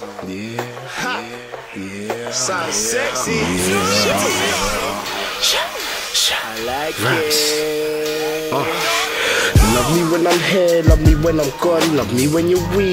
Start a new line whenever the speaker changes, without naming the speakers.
Yeah, yeah, yeah.
Sounds sexy. I like it.
Love me when I'm here, love me when I'm gone, love me when you're weak.